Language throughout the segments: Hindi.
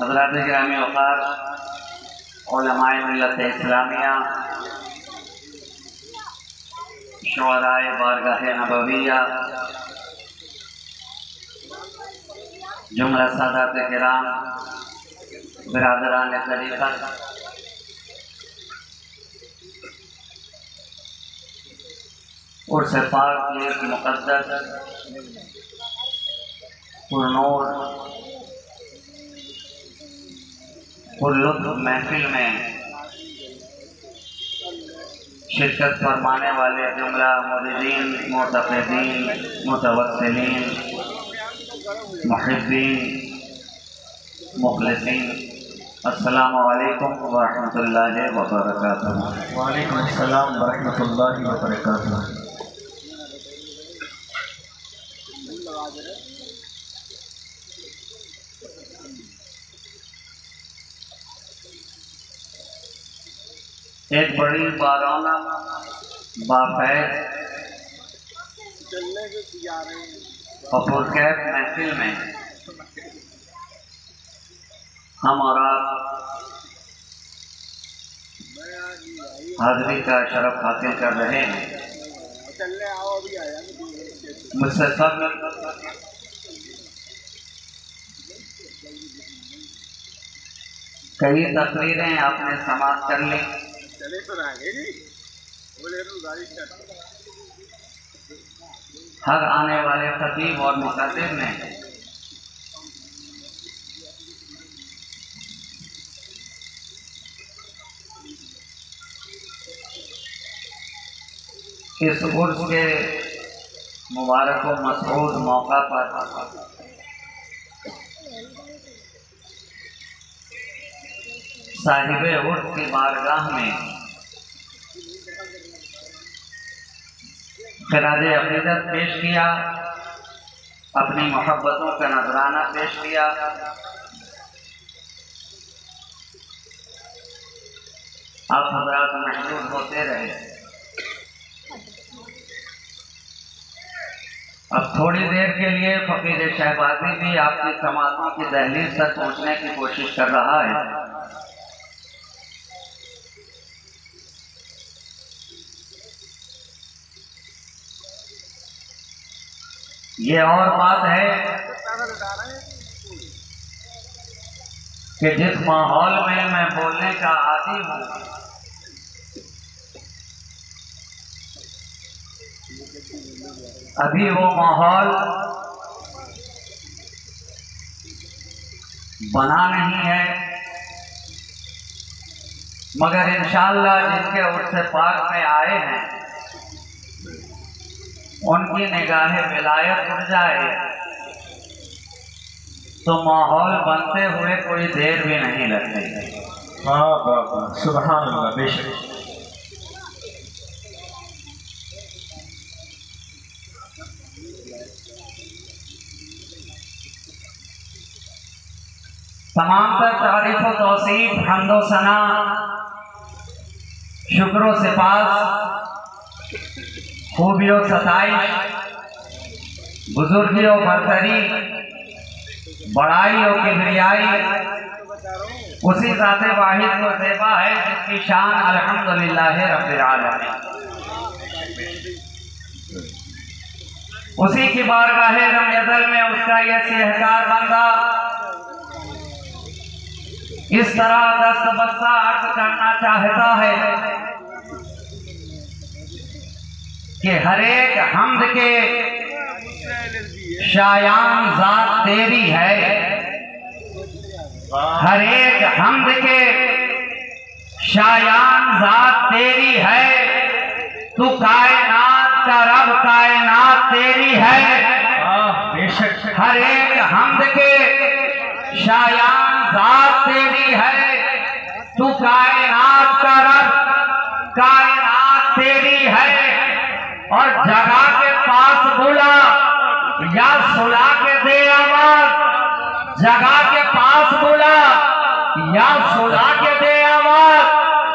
हजरात ग्रामी वकार मिलत इस्लामिया शराय बारगाह नबविया जुमला सादात कराम बिरादरान तरीक़त उर्स पाक की एक मुकद्दस पुरनूर पुरलुत्फ महफिल में शिरकत फरमाने वाले जुमला मुरीन मोतफ़ीन मुतवसलिन मुहिबीन मुखलसिन। अस्सलाम वालेकुम वरहमतुल्लाहि वबरकातुहू वालेकुम अस्सलाम वरहमतुल्लाहि एक बड़ी बारौना बाफैज और पुरकैफ महफिल में हम और आप हाजिरी का शरफ हासिल कर रहे हैं। मुझसे सब कई तकरीरें आपने समाप्त कर ली। हर आने वाले खतीब और मुकदर ने इस उर्स के मुबारक मसरूद मौका पर साहिब उर्स की बारगाह में। खराज अकीदत पेश किया, अपनी मोहब्बतों का नजराना पेश किया। आप हजरात महसूस होते रहे। अब थोड़ी देर के लिए फकीर शहबाजी भी आपकी समातों की दहलीज तक पहुँचने की कोशिश कर रहा है। ये और बात है कि जिस माहौल में मैं बोलने का आदि हूँ, अभी वो माहौल बना नहीं है। मगर इंशाल्लाह जिनके उर्स पार्क में आए हैं उनकी निगाहें विलायत उड़ जाए। तो माहौल बनते हुए कोई देर भी नहीं लगती। सुबह तमाम तर तारीफ़ तोसीफ हमदोसना शुक्रो सिपास खूबियों सताई, बुजुर्गियों बरतरी बड़ाई और किमरियाई उसी साथ वाहिद को सेवा है जिसकी शान अलहमदुल्ला है रब उसी की बारगाह रम अजल में उसका यह सहकार बंदा, इस तरह दस्त बस्ता अर्थ करना चाहता है। कि हरेक हमद के शायान जात तेरी है। हरेक हमद के शायान जात तेरी है। तू कायनात का रब, कायनात तेरी है। हर एक हमद के शायान जात तेरी है। तू कायनात का रब, कायनात तेरी है। और जगा के पास बोला, या सुला के दे आवाज़। जगह के पास बोला, या सुला के दे आवाज़।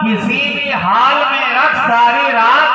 किसी भी हाल में रख सारी रात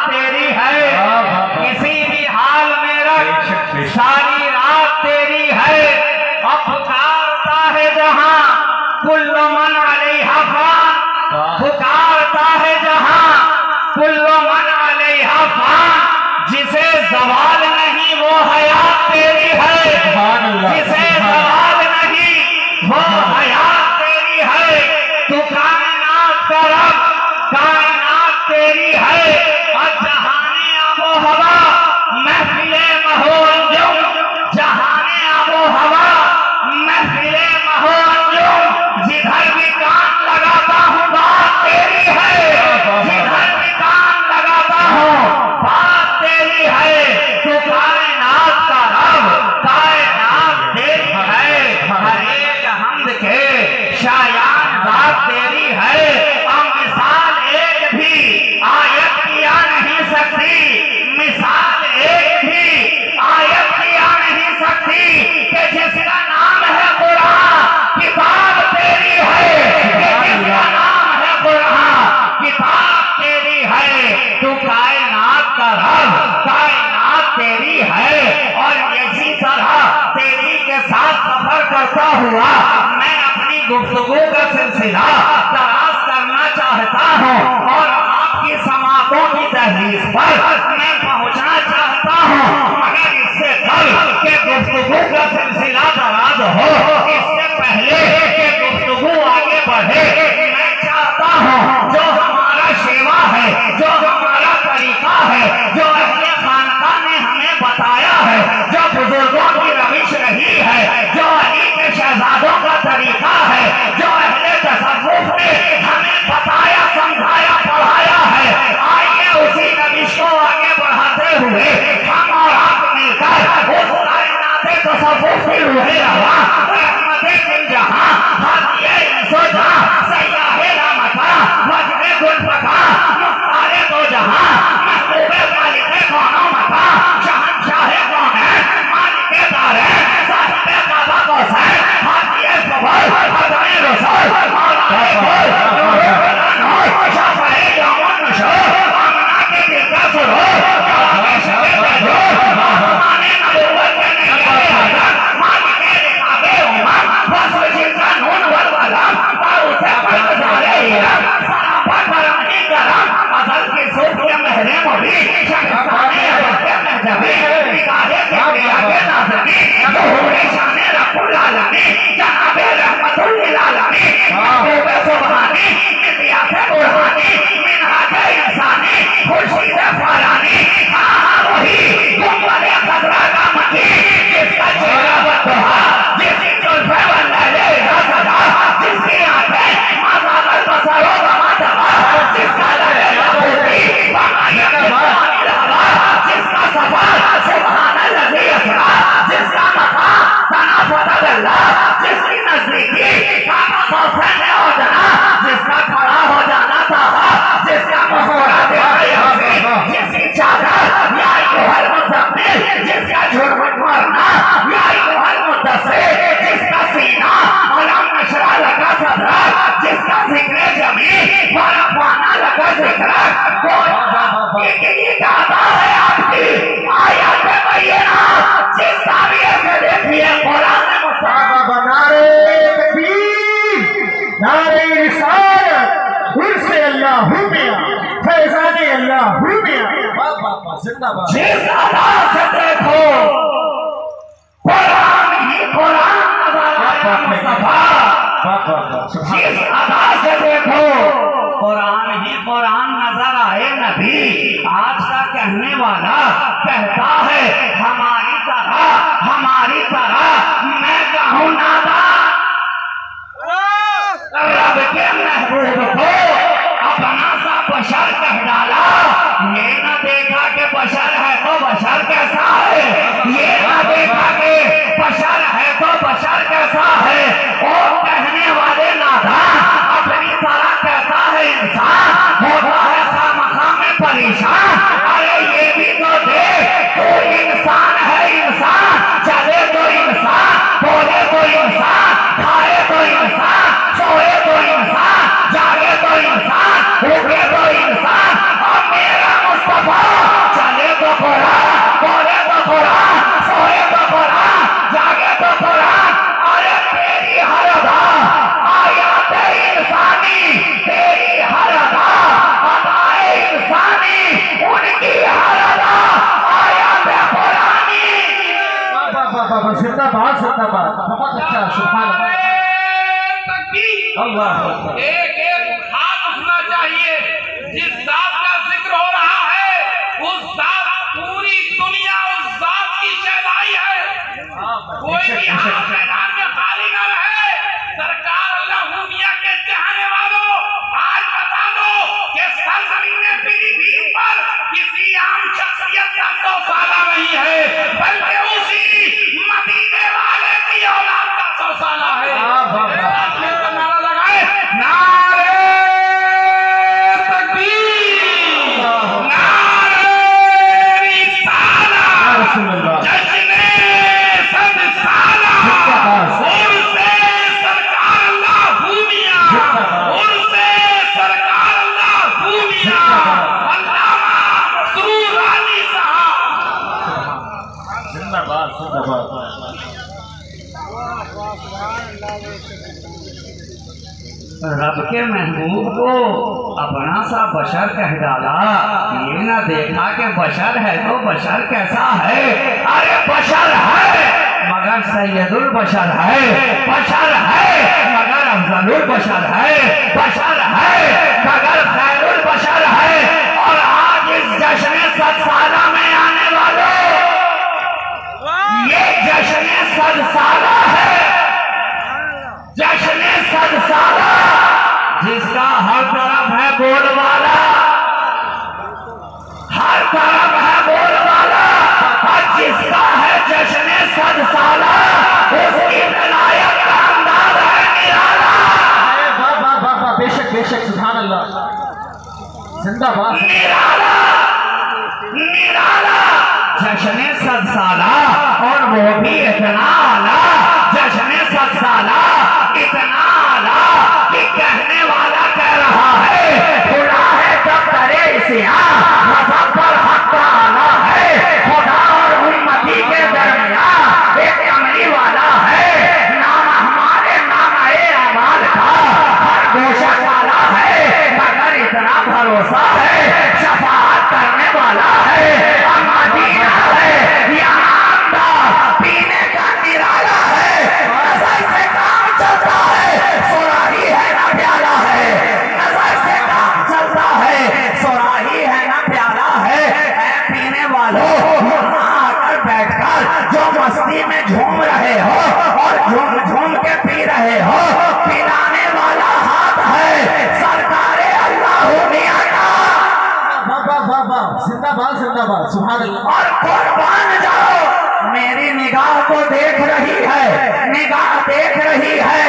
से देखो कुरान ही कुरान से देखो ही कुरान नज़र आए नबी आज का कहने वाला कहता है हमारी तरह हमारी तरह मैं कहूँ नादान रब के महबूब को अपना सा बशर कह डाला। ये न देखा कि बशर है तो बशर कैसा है? ये न देखा कि बशर है तो बशर कैसा है? और कहने वाले नादान अपनी तरह कहता है इंसान, होता है खामखा में परेशान। अरे ये भी तो देख, तू इंसान है इंसान चले तो इंसान, बोले तो इंसान, खाए तो इंसान सोए तो इंसान जागे तो इंसान उगे तो इंसान और मेरा मुस्तफ़ा चले तो कुरान बोले तो कुरान सोए तो कुरान जागे तो कुरान अरे तेरी हर अदा आयात इंसानी तेरी हर अदा अदाए इंसानी उनकी हर अदा आयात कुरानी वाह वाह वाह वाह जिंदाबाद जिंदाबाद बहुत अच्छा सुभान अल्लाह अल्लाह अकबर। एक एक हाथ उठना चाहिए। जिस जात का ज़िक्र हो रहा है उस जात पूरी दुनिया उस जात की शहनाई है। कोई भी हाथ मैदान में खाली न रहे। सरकार अल्लाह के चाहने वालों आज बता दो कि सरजमीन पर किसी आम शख्सियत का सौ साला नहीं है बल्कि उसी मदीने वाले की औलाद का सौ साला है वाह, वाह, वाह। साथ मिलकर नारा लगाए नारे तकबीर नारे रिसाला या रसूल अल्लाह जश्ने सद साला जिंदाबाद। उनसे सरकार अल्लाह भूमिया जिंदाबाद। उनसे सरकार अल्लाह भूमिया जिंदाबाद। अल्लामा मसरूर अली साहब जिंदाबाद जिंदाबाद रब के महबूब को अपना सा बशर कह डाला ये ना देखा कि बशर है तो बशर कैसा है? अरे बशर है, मगर सैयदुल बशर है। बशर है, मगर अफजलुल बशर है। बशर है, मगर खैरुल बशर है। और आज इस जश्न सत साला में आने वालों, ये जश्न सद साला है। जश्न सद साला जिसका हर तरफ़ है बोलवाला जश्न सद विलायत का अंदाज निराला अरे वाह वाह वाह वाह बेशक बेशक सुभान अल्लाह जिंदाबाद निराला निराला जश्न सद साला और वो भी इतना वाला कह रहा है खुदा है कब भरोसा है शफात करने वाला है। देख रही है। निगाह देख रही है।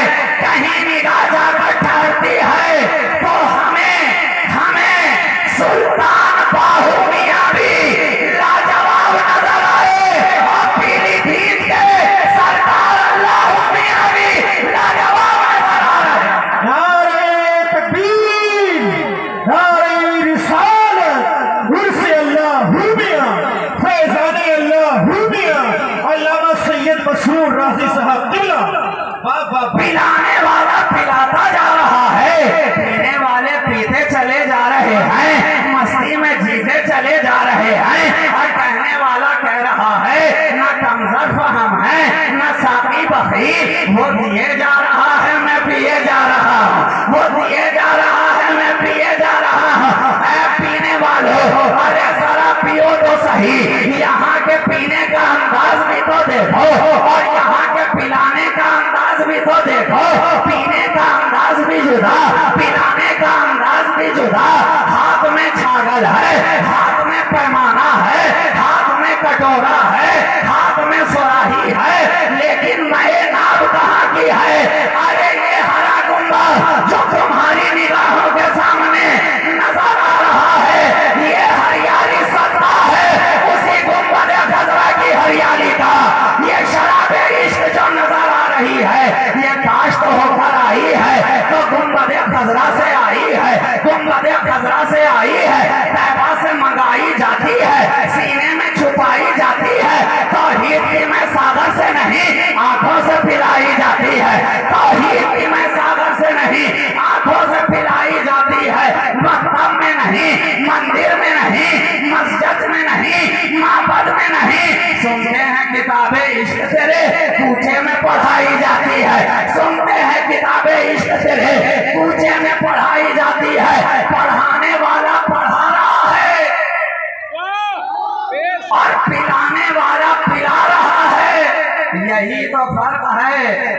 अंदाज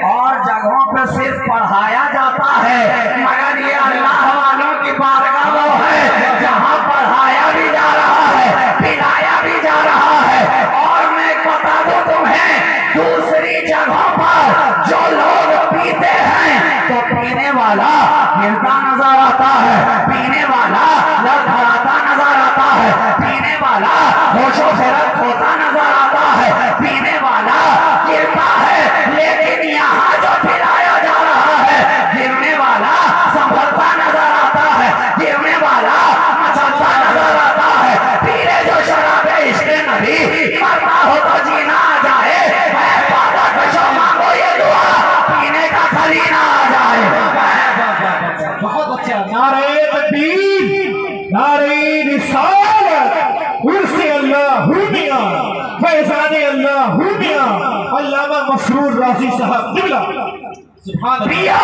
और जगहों पर सिर्फ़ पढ़ाया जाता है। मगर ये अल्लाह वालों की बारगाह वो है, जहाँ पढ़ाया भी जा रहा है, पिलाया भी जा रहा है। और मैं बता दूँ तुम्हें, दूसरी जगहों पर जो लोग पीते हैं तो पीने वाला गिरता नज़र आता है, पीने वाला लड़खड़ाता नज़र आता है, पीने वाला होशो फिरत साहब किबला सुभान पियो।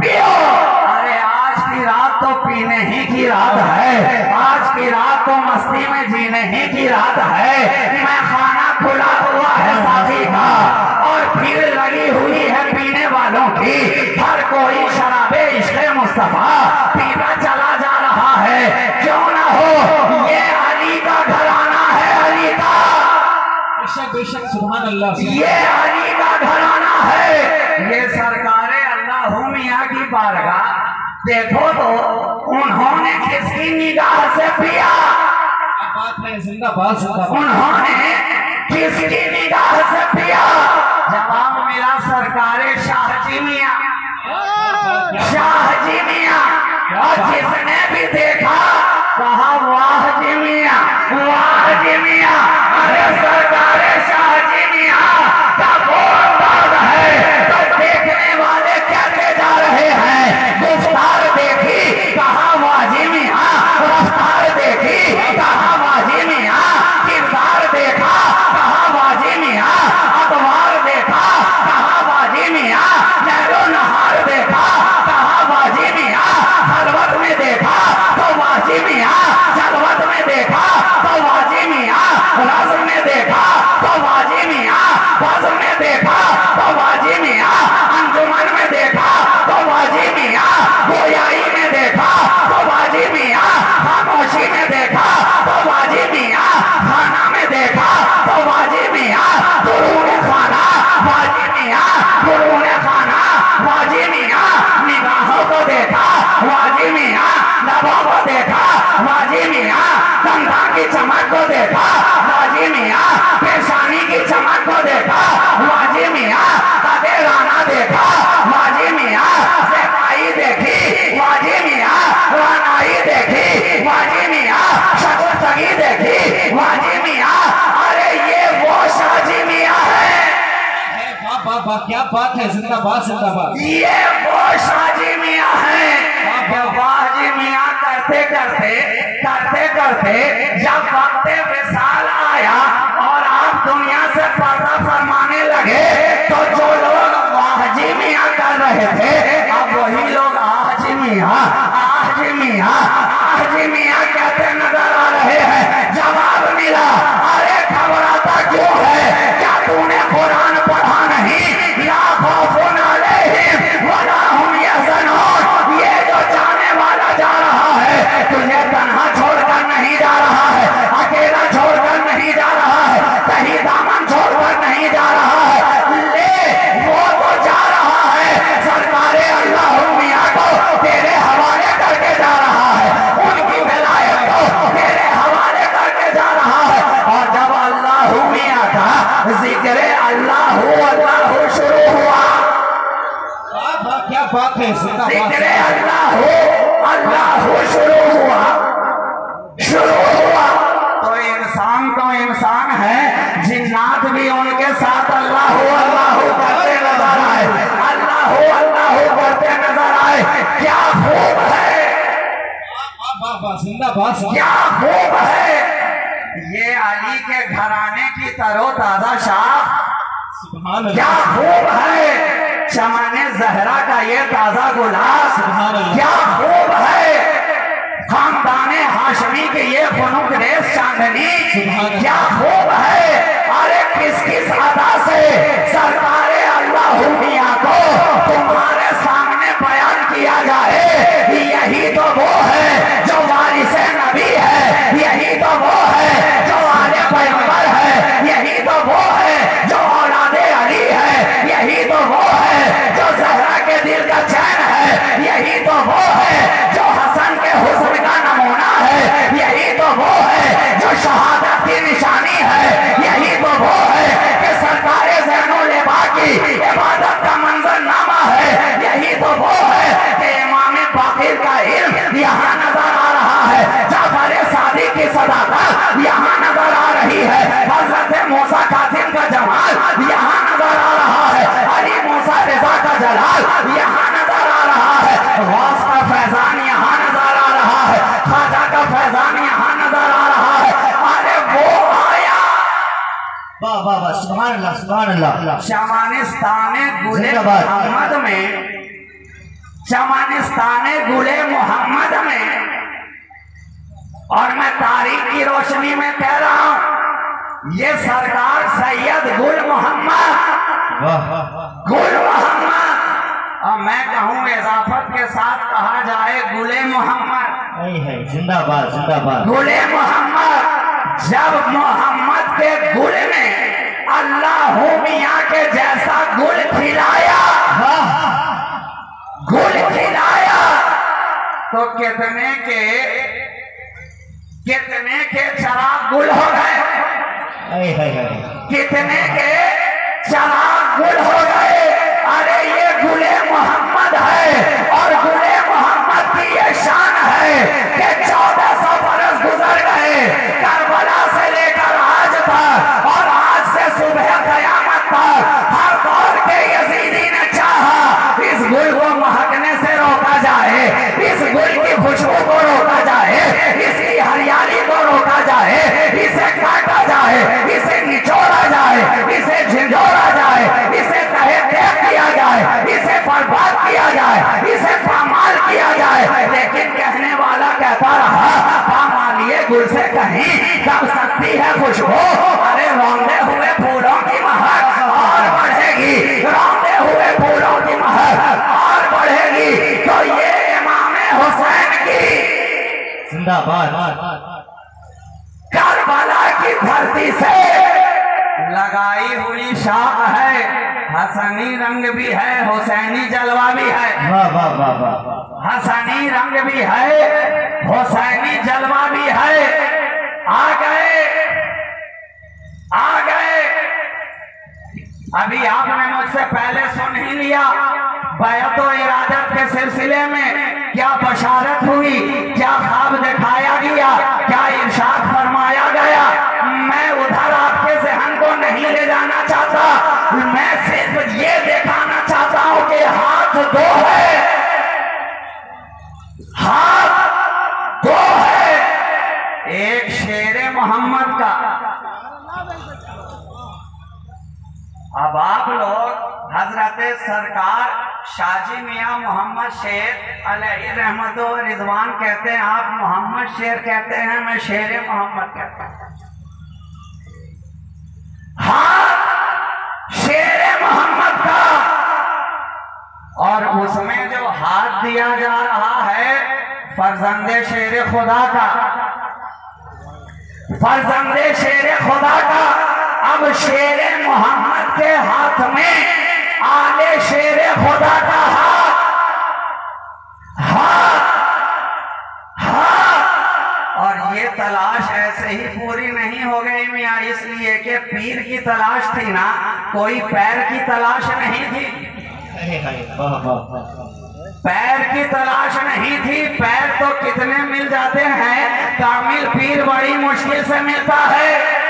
पियो। अरे आज की रात तो पीने ही की रात है। आज की रात तो मस्ती में जीने ही की रात है। मैं खाना खुला हुआ है साथी का और भीड़ लगी हुई है पीने वालों की। हर कोई शराबे इश्क मुस्तफ़ा पीता चला जा रहा है। क्यों ना हो? ये अली का घराना है अली का। बेशक बेशक सुभान अल्लाह। ये अली का घराना है। ये सरकारे अल्लाह मियाँ की बारगाह। देखो तो उन्होंने किसकी निगाह से पिया? उन्होंने किसकी निगाह से पिया? जवाब मिला सरकारे शाहजी मियाँ। शाहजी मियाँ, और जिसने भी देखा, कहा वाह जी मियाँ वाह जी मियाँ, अरे सरकारे शाहजी मियाँ का वो अंदाज है तो देखने वाले कहते जा रहे हैं। रफ्तार देखी कहा वाजी मियाँ रफ्तार देखी कहा क्या बात है? जिंदाबाद जिंदाबाद। ये वो शाजी मियाँ है। वाह जी मियाँ करते करते करते करते जब वक्त विशाल आया और आप दुनिया से पर्दा फरमाने लगे तो गुलाब क्या खूब है। खानदाने हाशमी के ये फनुक रेस चांदनी क्या खूब है। अरे किस किस अदा से सरकारे अल्लाह को तुम्हारे सामने बयान किया जाए। यही तो वो है जो वारिस नबी है। यही तो वो है जो आले पैगंबर है। यही तो वो है जो औलादे अली है। यही तो वो है जो जहरा के दिल का यही वाह वाह वाह सुभान अल्लाह सुभान अल्लाह शमानिस्तान गुले मोहम्मद में शमानिस्तान गुले मोहम्मद में। और मैं तारीख की रोशनी में कह रहा हूँ ये सरकार सैयद गुल मोहम्मद। गुल मोहम्मद। और मैं कहूँ इजाफत के साथ कहा जाए गुले मोहम्मद। है जिंदाबाद जिंदाबाद। गुले मोहम्मद। जब मोहम्मद के गुल में अल्लाह मिया के जैसा गुल खिलाया। गुल खिलाया। तो कितने के कितने के चराग गुल हो गए? कितने के चराग गुल हो गए? अरे ये गुले मोहम्मद है, और गुले मोहम्मद की ये शान है कि चौदह गुल से कहीं कब सकती है खुशबू। अरे रौंदे हुए फूलों की महक और बढ़ेगी। रौंदे हुए फूलों की महक और बढ़ेगी। तो ये इमाम हुसैन की जिंदाबाद। करबला की धरती से लगाई हुई शाख है। हसनी रंग भी है हुसैनी जलवा भी है। वाह वाह वाह वाह। हसनी रंग भी है। हुसैनी जलवा भी है। आ गए। आ गए। अभी आपने मुझसे पहले सुन ही लिया। बैत इरादत के सिलसिले में क्या बशारत हुई, क्या ख्वाब दिखाया गया, क्या इरशाद फरमाया गया। मैं उधर आपके जहन को नहीं ले जाना चाहता। मैं सिर्फ़ ये दिखाना चाहता हूँ कि हाथ दो है। हाथ दो है एक शेर मोहम्मद लोग हज़रत सरकार शाजी मियाँ मोहम्मद शेर अलही रहमत रिजवान कहते हैं, आप मोहम्मद शेर कहते हैं, मैं शेर मोहम्मद कहता हूँ। हाँ शेर मोहम्मद का। और उसमें जो हाथ दिया जा रहा है, फरजंदे शेर खुदा का। फरजंदे शेर खुदा का। अब शेर मोहम्मद के हाथ में आले शेर खुदा का हाथ। हाथ। हाथ। और ये तलाश ऐसे ही पूरी नहीं हो गई मिया, इसलिए कि पीर की तलाश थी ना, कोई पैर की तलाश नहीं थी। पैर की तलाश नहीं थी, पैर तो कितने मिल जाते हैं कामिल पीर बड़ी मुश्किल से मिलता है।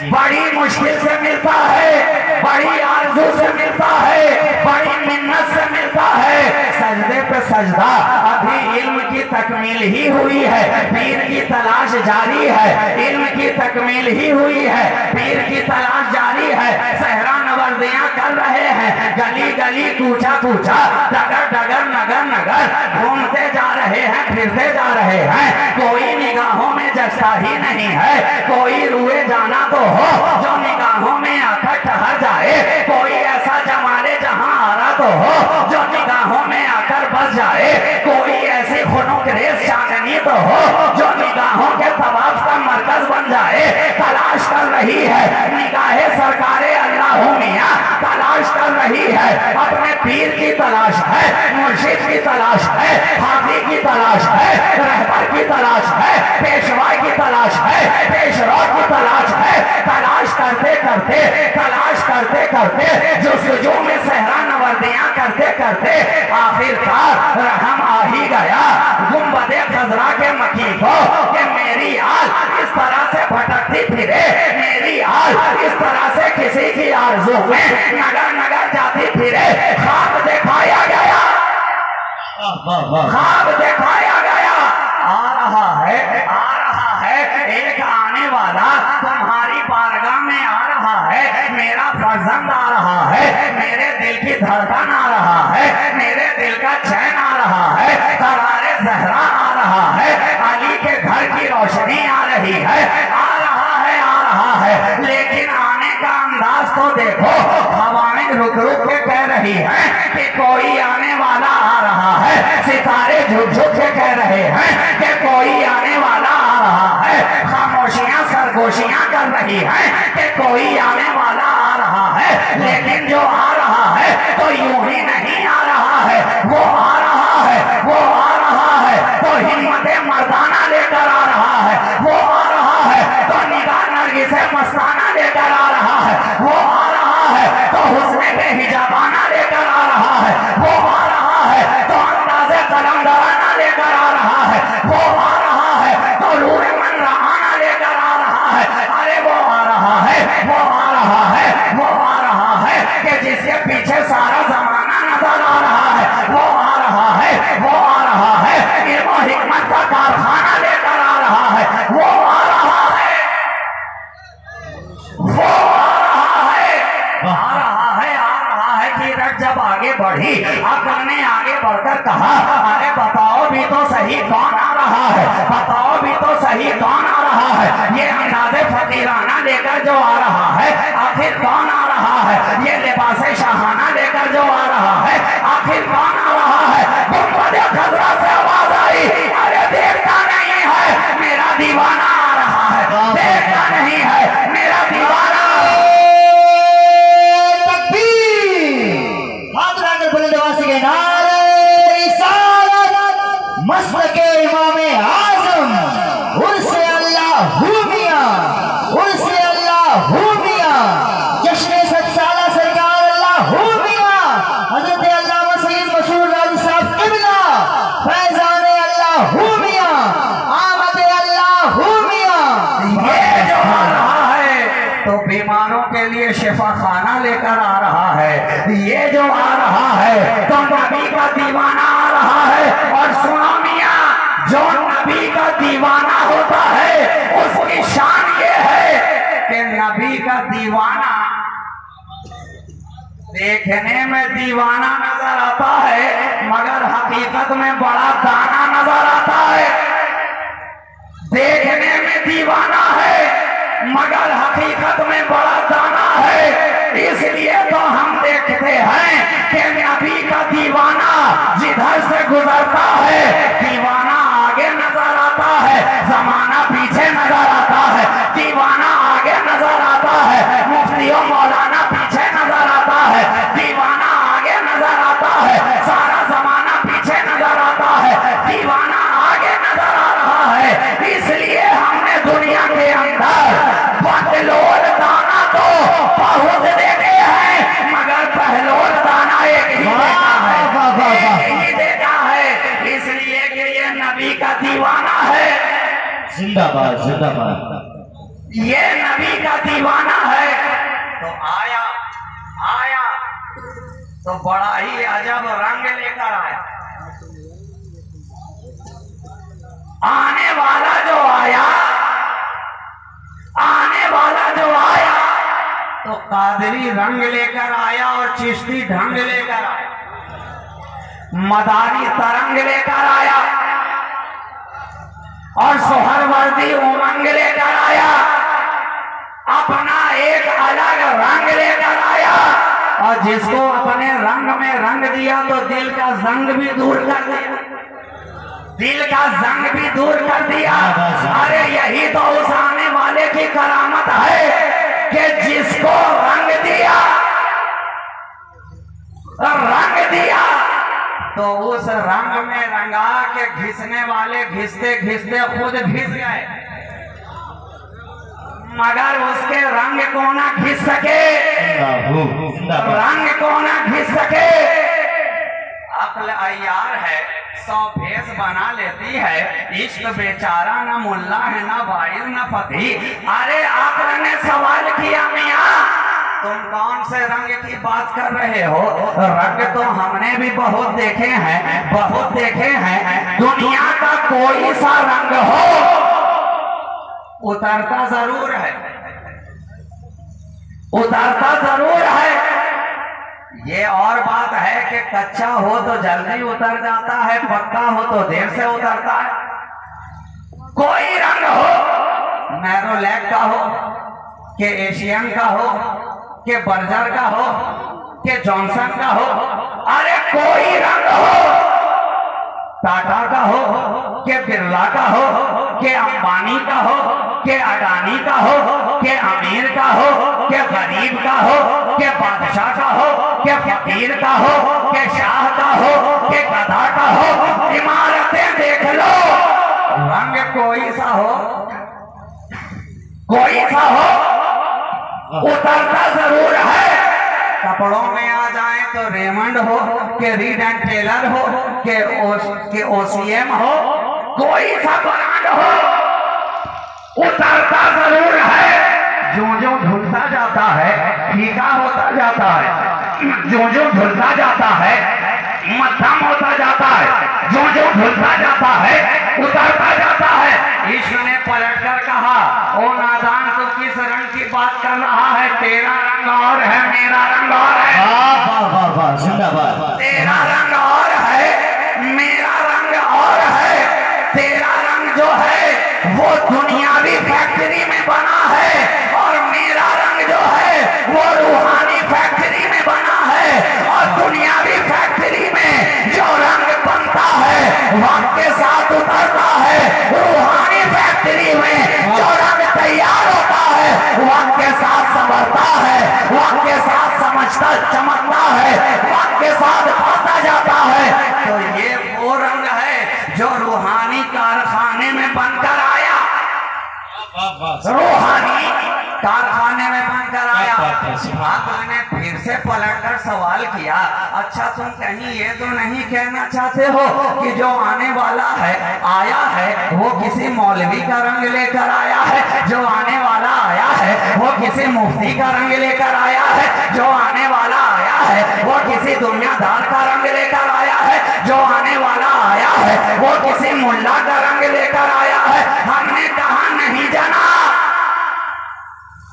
बड़ी मुश्किल से मिलता है, बड़ी आरज़ू से मिलता है, बड़ी मिन्नत से मिलता है। सजदे पे सजदा, अभी इल्म की तकमील ही हुई है। पीर की तलाश जारी है, इल्म की तकमील ही हुई है। पीर की तलाश जारी है, सहरा नवर्दियाँ कर रहे हैं। गली गली कूचा कूचा डगर डगर, नगर नगर। घूमते जा रहे हैं, फिरते जा रहे हैं। कोई निगाहों में जैसा ही नहीं है। कोई रुए जाना तो हो, जो निगाहों में आकर ठहर जाए। कोई ऐसा जमाने जहाँ आ रहा तो हो, जो निगाहों में आकर बस जाए। कोई ऐसी रेस चांदनी तो हो, जो निगाहों के तवाफ का मरकज बन जाए, तलाश कर रही है। निगाहें सरकारे अल्लाह मियाँ तलाश कर रही है। अपने पीर की तलाश है, मुर्शिद की तलाश है हाथी की तलाश है, रहबर की तलाश है पेशवा की तलाश है पेशवा की तलाश है। तलाश करते करते, तलाश करते करते जो सुजू में सहरा नवर्दियाँ करते करते, आखिरकार रहम आ ही गया। गुम्बदे खजरा के मकी को कि मेरी आल इस तरह से भटकती फिरे। मेरी आल इस तरह से किसी की आरज़ू में नगर नगर जाती फिरे। खाब दिखाया गया। खाब दिखाया गया। आ रहा है, आ रहा है। एक आने वाला तुम्हारी बारगाह में आ है, मेरा फर्जंद आ रहा है, मेरे दिल की धड़कन आ रहा है, मेरे दिल का चैन आ रहा है करारे जहरा आ रहा है, अली के घर की रोशनी आ रही है, आ रहा है, आ रहा है, लेकिन आने का अंदाज तो देखो, हवाएँ रुक रुक के कह रही है कि कोई आने वाला आ रहा है, सितारे झुक झुक के कह रहे हैं कि कोई आने वाला आ रहा है खामोशियाँ सरगोशियाँ कर रही है कि कोई आने वाला आ रहा है। लेकिन जो आ रहा है तो यूँ ही नहीं आ रहा है। वो आ रहा है, वो आ रहा है। तो हिम्मत मर्दाना लेकर आ रहा है। वो आ रहा है तो निगाह नरगी से मस्ताना लेकर आ रहा है। वो जिंदाबाद। ये नबी का दीवाना है। तो आया आया। तो बड़ा ही अजब रंग लेकर आया। आने वाला जो आया, आने वाला जो आया तो कादरी रंग लेकर आया और चिश्ती ढंग लेकर आया। मदारी तरंग लेकर आया। और सोहरवर्दी उमंग लेकर आया अपना एक अलग रंग लेकर आया और जिसको अपने रंग में रंग दिया तो दिल का जंग भी दूर कर दिया। दिल का जंग भी दूर कर दिया। अरे यही तो उस आने वाले की करामत है कि जिसको रंग दिया रंग दिया। तो उस रंग में रंगा के घिसने वाले घिसते घिसते खुद घिस गए। मगर उसके रंग को ना घिस सके। रंग को ना घिस सके। अकल अयार है सौ भेस बना लेती है। इश्क बेचारा न मुल्ला है न वाइज न फती अरे अक्ल ने सवाल किया मियाँ। तुम कौन से रंग की बात कर रहे हो? रंग तो हमने भी बहुत देखे हैं, बहुत देखे हैं। दुनिया का कोई सा रंग हो, उतरता ज़रूर है। उतरता ज़रूर है। ये और बात है कि कच्चा हो तो जल्दी उतर जाता है, पक्का हो तो देर से उतरता है। कोई रंग हो नैरोलैक का हो, कि एशियन का हो कि बर्जर का हो कि जॉनसन का हो अरे कोई रंग हो टाटा का हो कि बिरला का हो कि अंबानी का हो कि अडानी का हो कि अमीर का हो कि गरीब का हो कि बादशाह का हो कि फकीर का हो कि शाह का हो कि गधा का हो इमारतें देख लो रंग कोई सा हो कोई सा हो उतरता ज़रूर है? कपड़ों में आ जाए तो रेमंड हो कि रीड एंड टेलर हो के ओस, कि ओसीएम हो। कोई सा ब्रांड हो उतरता ज़रूर है? जो जो धुलता जाता है फीका होता जाता है जो जो धुलता जाता है मध्यम होता जाता है जो जो धुलता जाता है उतरता जाता है। ईश्वर ने पलटकर कहा ओ नादान तू किस रंग की बात कर रहा है? तेरा रंग और है मेरा रंग और है। तेरा रंग और है मेरा रंग और है। तेरा रंग जो है वो दुनियावी फैक्ट्री में बना है। और मेरा रंग जो है वो रूहानी फैक्ट्री में बना है। और दुनियावी वक्त के साथ उतरता है। रूहानी फैक्ट्री में जो रंग तैयार होता है वक्त के साथ संभलता है वक्त के साथ समझता चमकता है वक्त के साथ आता जाता है। तो ये वो रंग है जो रूहानी कारखाने में बनकर आया। रूहानी कारखाने में बनकर आया आप मैंने फिर से पलट कर सवाल किया अच्छा तुम कहीं ये तो नहीं कहना चाहते हो कि जो आने वाला है आया है वो किसी मौलवी का रंग लेकर आया है? जो आने वाला आया है वो किसी मुफ्ती का रंग लेकर आया है? जो आने वाला आया है वो किसी दुनियादार का रंग लेकर आया है? जो आने वाला आया है वो किसी मुल्ला का रंग लेकर आया है? हमने कहा नहीं जना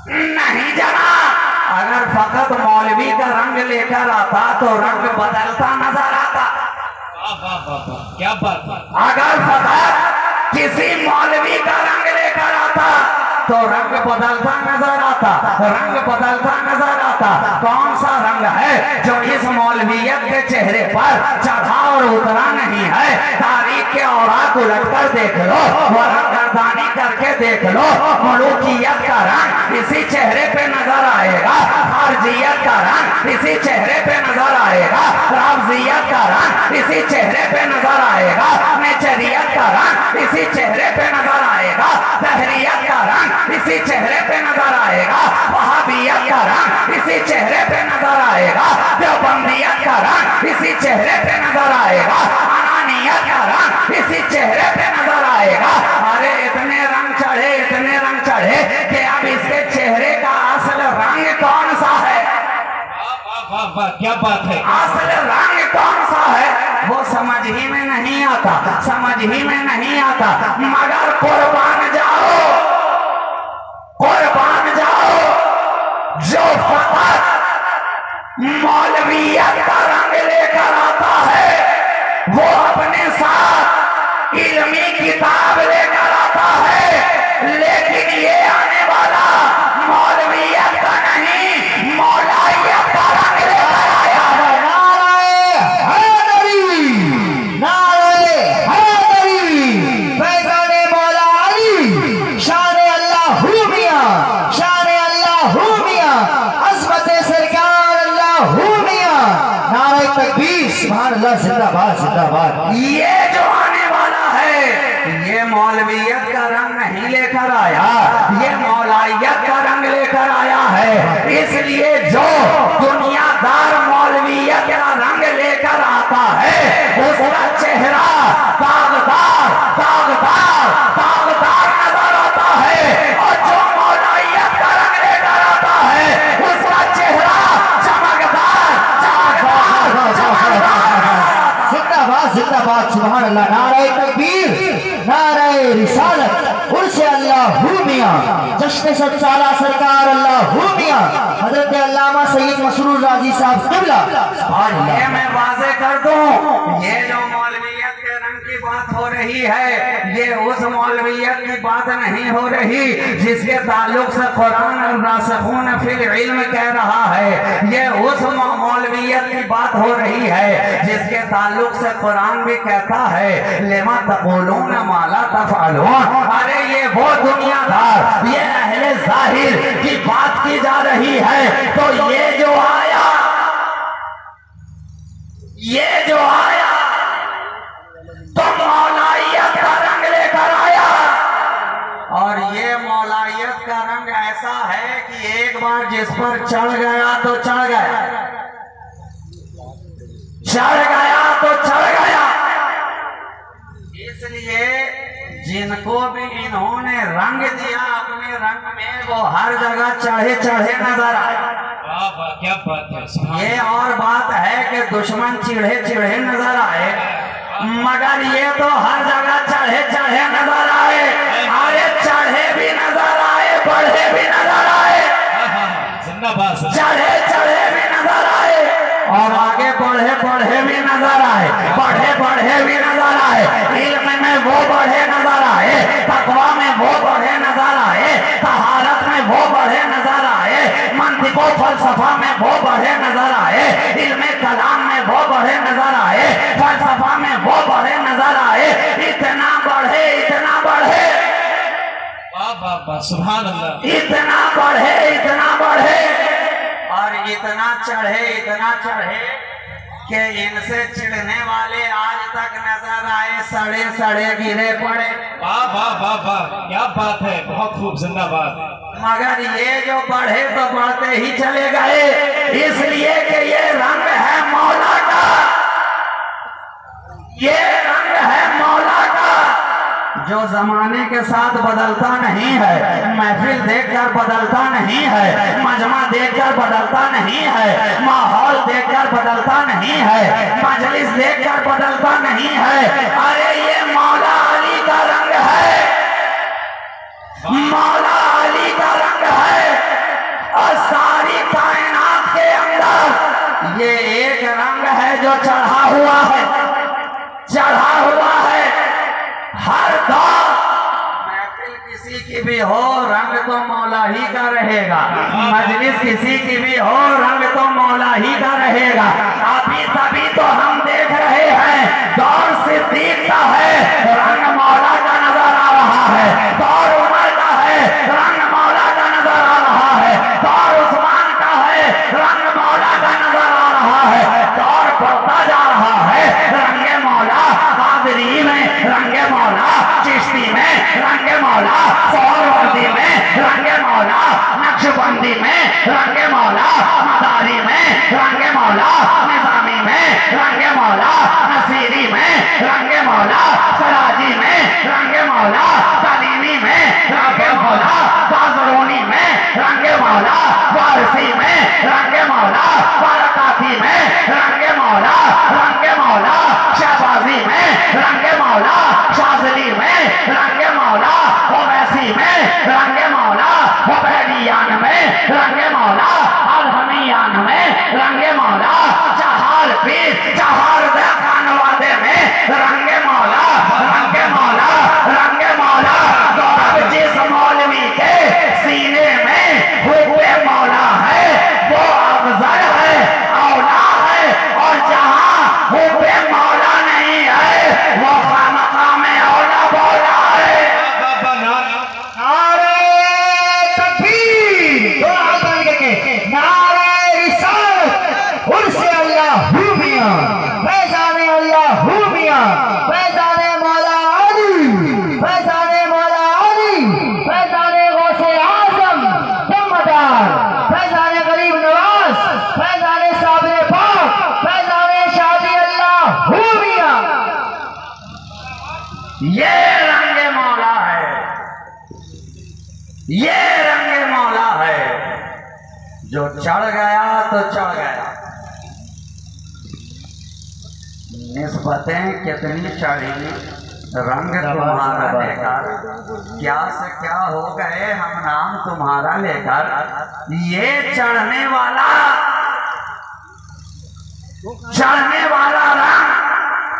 नहीं जना। अगर फकत मौलवी का रंग लेकर आता तो रंग बदलता नज़र आता। क्या बात। अगर फकत किसी मौलवी का रंग लेकर आता तो रंग बदलता नज़र आता रंग बदलता नज़र आता। कौन सा रंग है जो इस मौलवियत के चेहरे पर चढ़ा और उतरा नहीं है? तारीख के औरात उलट कर देख लो वह गर्दानी करके देख लो। मलूकियत का रंग इसी चेहरे पे नज़र आएगा। खारजियत का रंग इसी चेहरे पे नज़र आएगा। रावजियत का रंग इसी चेहरे पे नज़र आएगा। नेचरियत का रंग इसी चेहरे पे नज़र आएगा। तहरियत का रंग इसी चेहरे पे नज़र आएगा। वहाबियत का रंग इसी चेहरे पे नज़र आएगा। देवबंदियत का रंग इसी चेहरे पे नज़र आएगा। अनानियत का रंग इसी चेहरे पे नज़र आएगा। अरे, इतने रंग चढ़े, इतने रंग चढ़े कि अब इसके चेहरे का असल रंग कौन सा है? क्या बात है असल रंग कौन सा है? वो समझ ही में नहीं आता, समझ ही में नहीं आता। मगर कुर्बान जाओ कुर्बान जाओ। जो फकत मौलवियत का रंग लेकर आता है वो अपने साथ इल्मी किताब लेकर आता है। लेकिन ये मौलाइयत का रंग लेकर आया है। इसलिए जो दुनियादार मौलवियत का रंग लेकर आता है, उसका चेहरा दागदार दागदार दागदार नज़र आता है। और जो मौलाइयत का रंग लेकर आता है, उसका चेहरा चमकदार चमकदार जिंदाबाद जिंदाबाद अल्लाह नारे तकबीर नारे रिसालत उर्से अल्लाह मियाँ सत साला सरकार अल्लाह हू मियाँ हज़रत अल्लामा सैयद मसरूर राज़ी साहब किबला ये मैं वाजे कर दूँ ये जो मौलवियत के रंग की बात हो रही है ये उस मौलवियत की बात नहीं हो रही जिसके ताल्लुक से कुरान और रासखून फिल इल्म कह रहा है। ये उस मौ- मौलवियत की बात हो रही है, जिसके ताल्लुक से कुरान भी कहता है, लेमा तकुलून माला तफअलून। अरे ये वो दुनियादार, ये अहले ज़ाहिर की बात की जा रही है तो ये जो आया, ये जो आया तो मौलाइयत का रंग लेकर आया। और ये मौलाइयत का रंग ऐसा है कि एक बार जिस पर चढ़ गया तो चढ़ गया। चढ़ गया तो चढ़ गया। इसलिए जिनको भी इन्होंने रंग दिया अपने रंग में वो हर जगह चढ़े चढ़े नज़र आए। क्या बात है ये और बात है कि दुश्मन चिढ़े चिढ़े नज़र आए। मगर ये तो हर जगह चढ़े चढ़े नज़र आए। अरे चढ़े भी नज़र आए बढ़े भी नज़र आए। हाँ, हाँ, हाँ, चढ़े चढ़े और आगे बढ़े बढ़े भी नज़र आए। बढ़े बढ़े भी नज़र आए। इल्म में वो बढ़े नज़र आए। तकवा में वो बढ़े नज़र आए। तहारत में वो बढ़े नज़र आए। मंतिको फलसफा में वो बढ़े नज़र आए। इल्म कलाम में वो बढ़े नज़र आए। फलसफा में वो बढ़े नज़र आए। इतना बढ़े इतना बढ़े। वाह वाह वाह सुभान अल्लाह। इतना बढ़े इतना बढ़े। और इतना चढ़े इतना चढ़े कि इनसे चिढ़ने वाले आज तक नज़र आए सड़े सड़े गिरे पड़े। वाह वाह वाह वाह क्या बात है बहुत खूब जिंदाबाद। मगर ये जो बढ़े तो बढ़ते ही चले गए इसलिए कि ये रंग है मौला का। ये रंग है मौला जो जमाने के साथ बदलता नहीं है, महफिल देखकर बदलता नहीं है, मजमा देखकर बदलता नहीं है, माहौल देखकर बदलता नहीं है, मजलिस देखकर बदलता नहीं है। अरे ये मौला अली का रंग है। मौला अली का रंग है। और सारी कायनात के अंदर ये एक रंग है जो चढ़ा हुआ है। चढ़ा हुआ है। हर दौर महफिल किसी की भी हो, रंग तो मौला ही का रहेगा। मजलिस किसी की भी हो, रंग तो मौला ही का रहेगा। अभी तभी तो हम देख रहे हैं, दौर सिद्दीक का है, रंग मौला का नज़र आ रहा है। रंगे मौला सौरवर्दी में रंगे मौला नक्शबंदी में रंगे मौला मदारी में रंगे मौला निजामी में रंगे मौला नसीरी में रंगे मौला सराजी में रंगे मौला कलीमी में रंगे मौला बाजरोनी में रंगे मौला फारसी में रंगे मौला बारकाती में रंगे मौला रंगे मौला शहबाजी में रंगे मौला शाजली में रंगे मौला ओवैसी में रंगे मौला ओबैदियान में रंगे मौला अलहमियान में रंगे मौला चहार पीर चहार खान वादे में रंगे मौला रंगे मौला रंगे मौला। गौरव जिस मौलवी के सीने में हुए मौला है। वो अफजल है, औला है, और जहाँ हुए मौला निस्बतें कितनी चढ़ी रंग तुम्हारा लेकर क्या से क्या हो गए हम नाम तुम्हारा लेकर ये चढ़ने वाला चढ़ने वाला रंग।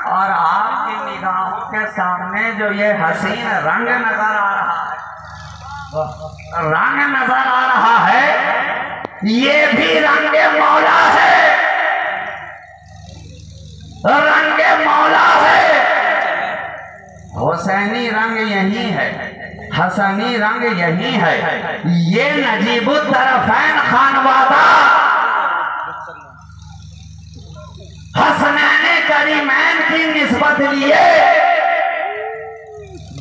और आपकी निगाहों के सामने जो ये हसीन रंग नज़र आ रहा है रंग नज़र आ रहा है ये भी रंगे मौला है। रंगे मौला है हुसैनी रंग यही है। हसनी रंग यही है। ये नजीबुत तरफैन खानवादा हसनैन करीमैन की निस्बत लिए।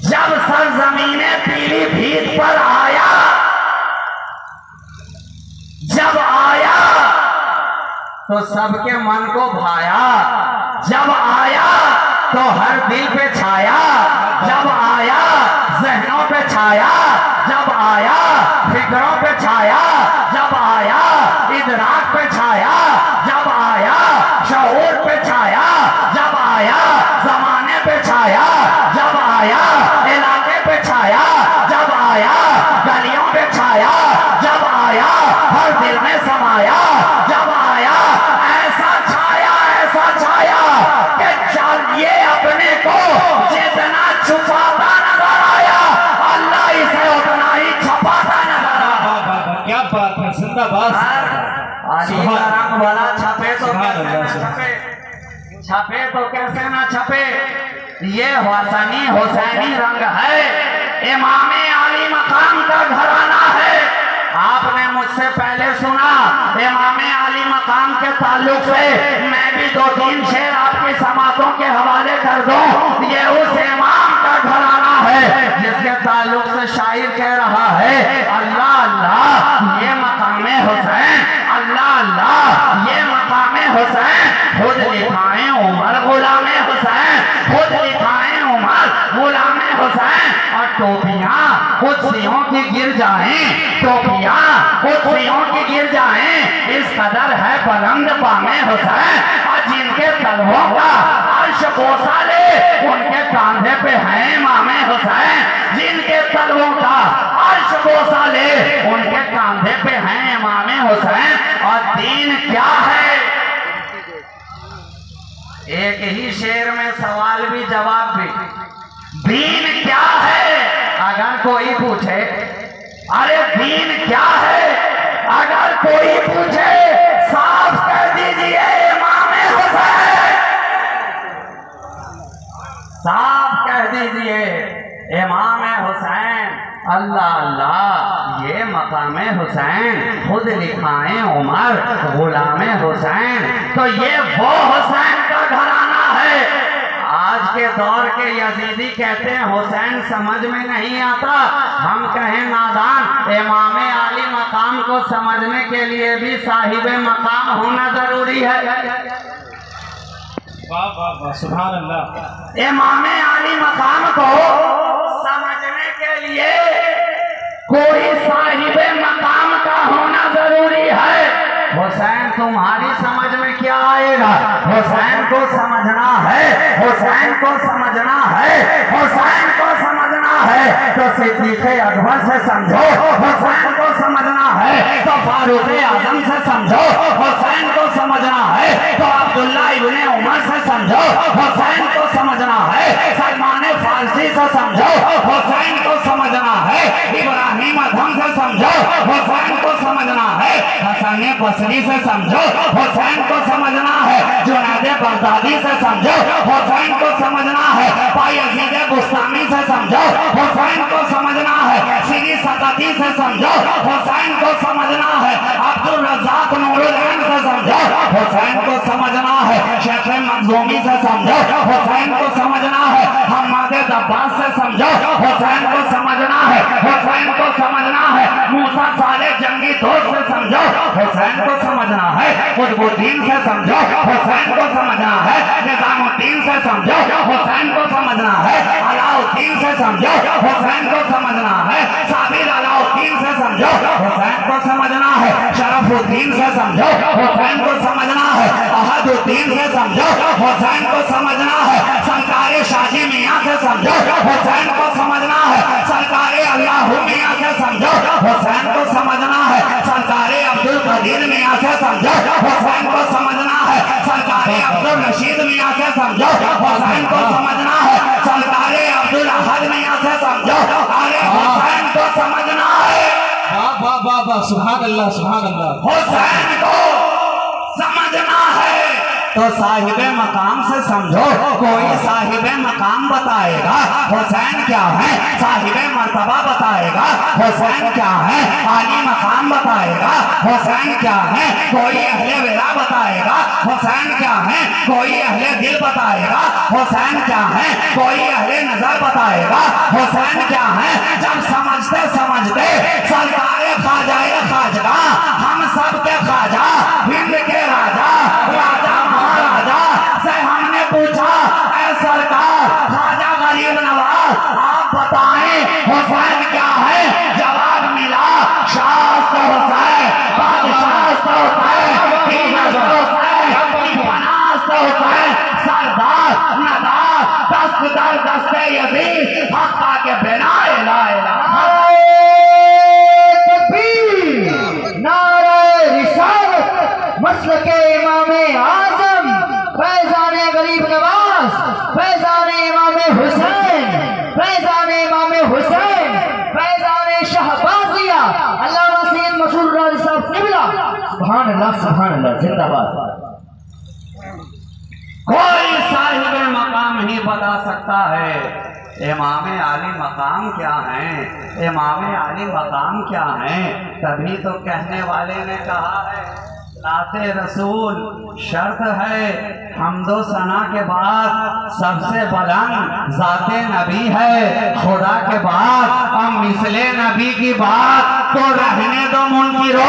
जब सरजमीन पीलीभीत पर आया। जब आया तो सबके मन को भाया। जब आया तो हर दिल पे छाया, जब आया, जहनों पे छाया, जब आया, फिक्रों पे छाया, जब आया इधराक पे छाया, जब आया शहूर पे छाया, जब आया, जमाने पे छाया। छुपाता नज़र आया अल्लाह इसे उतना ही नज़र आया क्या बात है जिंदाबाद अली वाला छपे तो कैसे ना छपे छपे तो कैसे ना छपे ये हसनी हुसैनी रंग है इमाम आली मकाम का घराना है आपने मुझसे पहले सुना इमाम आली मकाम के ताल्लुक से मैं भी दो तीन शेर आपकी समातों के हवाले कर दूँ ये उस इमाम घराना है। जिसके ताल्लुक से शायर कह रहा है, अल्लाह अल्लाह, ये मकाम हुसैन, अल्लाह अल्लाह, ये मकाम हुसैन। खुद लिखाए उमर गुलाम हुसैन, खुद लिखाए उमर गुलाम हुसैन। और टोपियाँ खुद की गिर जाएँ, टोपियाँ खुद की गिर जाएँ। इस कदर है बुलंद पामे हुसैन। और जिनके तलवों का अर्श बोसा ले उनके कांधे पे है मामे हुसैन, जिनके तलवों का अर्श बोसा ले उनके कांधे पे है मामे हुसैन। और दीन क्या है? एक ही शेर में सवाल भी, जवाब भी। दीन क्या है? अगर कोई पूछे, अरे दीन क्या है? अगर कोई पूछे, साफ़ कर दीजिए इमाम हुसैन। साफ़ कह दीजिए, इमाम हुसैन, अल्लाह अल्लाह, ये मकाम हुसैन, खुद लिखाए उमर, गुलाम हुसैन तो ये वो हुसैन का घराना है। आज के दौर के यजीदी कहते हैं, हुसैन समझ में नहीं आता। हम कहें, नादान, इमाम आली मकाम को समझने के लिए भी साहिब मकाम होना ज़रूरी है। वाह आली मकाम को समझने के लिए कोई साहिब मकाम का होना ज़रूरी है। हुसैन तुम्हारी समझ में क्या आएगा? हुसैन को समझना है, हुसैन को समझना है, हुसैन को समझना है। तो सिद्दीक अकबर से समझो, हुसैन को समझना है। तो फारूक आज़म से समझो, हुसैन को समझना है। तो अब्दुल्ला इब्ने उमर से समझो, हुसैन को समझना है। सलमान फारसी से समझो, हुसैन को समझना है, इब्राहिम अधम से समझो, हुसैन को समझना है हसन बसरी से समझो, हुसैन को समझना है, जुनाद बगदादी से समझो, हुसैन को समझना है, भाई अज़ीज़ बुस्तानी से समझो, हुसैन को समझना है श्री सतती से समझो, हुसैन को समझना है, अब्दुल रजाक नूरुल से समझो, हुसैन को समझना है, शेख मखदूमी से समझो हुसैन को समझना है हम्माद अब्बास से समझो। हुसैन को समझना है। हुसैन को समझना है। मूसा साले जंगी दोस्त से समझो। हुसैन को समझना है। कुतुबुद्दीन से समझो। हुसैन को समझना है। निजामुद्दीन से समझो। हुसैन को समझना है। अलाउद्दीन से समझो। हुसैन को समझना है। साबिर अलाउद्दीन से समझो। हुसैन को समझना है। शरफुद्दीन से समझो। हुसैन को समझना है। अहदुद्दीन से समझो। हुसैन को समझना है। सरकार शाजी मियाँ से समझो हुसैन को समझना है। सरकार अल्लाह मियाँ से समझो हुसैन को समझना है। सरकार अब्दुल कदीर मियाँ से समझो हुसैन को समझना है। सरकार अब्दुल रशीद मियाँ से समझो हुसैन को समझना है। सरकार अब्दुल अहद मियाँ से समझो अरे हुसैन को समझना है। वाह वाह वाह वाह सुभान अल्लाह सुभान अल्लाह। हुसैन को है तो साहिब मकाम से समझो। कोई साहिब मकाम बताएगा, हुसैन क्या है? साहिब मरतबा बताएगा, हुसैन क्या है? आली मकाम बताएगा, हुसैन क्या है? कोई अहले विला बताएगा, हुसैन क्या है? कोई अहले दिल बताएगा, हुसैन क्या है? कोई अहले नज़र बताएगा, हुसैन क्या है? जब समझते समझते सरकार खाजाए खाजगा हम सब के खाजा हुसैन क्या है? जवाब मिला, शास्त्र हुसैन सरदार, नदार दर दस्ते यजीद, हक्का के बिना इला मसल के इमाम आज़म फैजान गरीब नवाज़ फैजान इमाम हुसैन फैजान इमाम हुसैन फैजान शहबाजिया अल्लाह सैयद मशहूर राज साहब किबला अल्लाह जिंदाबाद। कोई साहिब मकाम ही बता सकता है। इमाम आली मकाम क्या है? इमाम आली मकाम क्या है? तभी तो कहने वाले ने कहा है, लाते रसूल, शर्त है, हमदो सना के बाद सबसे बुलंद जाते नबी है। खुदा के बाद हम मिसले नबी की बात तो रहने दो मुनकिरो।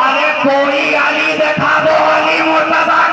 अरे कोई अली देखा दो अली मुर्तजा।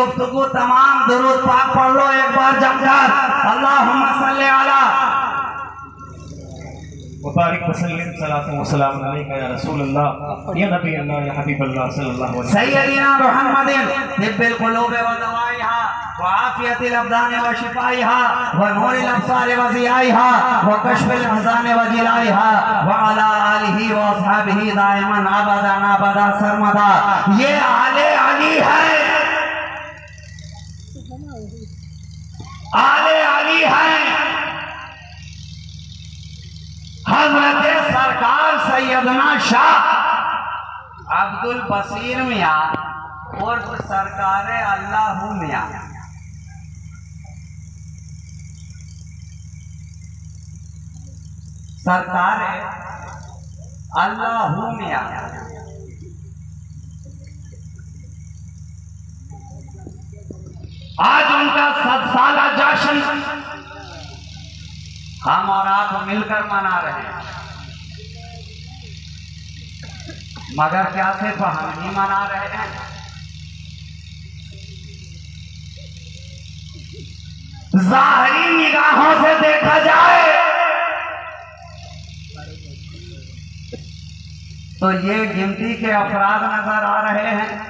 गुफ्तगु तमाम दुरूद पाक पढ़ लो एक बार जमकर अल्लाह मुबारक वसल्लम सलातु व सलाम अलैका या रसूल अल्लाह या नबी अल्लाह या हबीब अल्लाह सल्लल्लाहु अलैहि सैयदना मुहम्मदिन तिब्बिल कुलूब व दवाइहा व आफियतिल अबदान व शिफाइहा व नूरिल अबसार व जियाइहा व कश्फिल हज़ान व जिलाइहा व अला आलिहि व अस्हाबिहि दाइमन अबदन अबदा सरमदा। ये आले अली है। आले अली है। हज़रत सरकार सैयदना शाह अब्दुल बसीर मिया और सरकार अल्लाह मियाँ। सरकार अल्लाह मियाँ। आज उनका सत साला जश्न। हम और आप मिलकर मना रहे हैं। मगर क्या सिर्फ़ हम ही मना रहे हैं? जाहरी निगाहों से देखा जाए तो ये गिनती के अफराद नज़र आ रहे हैं।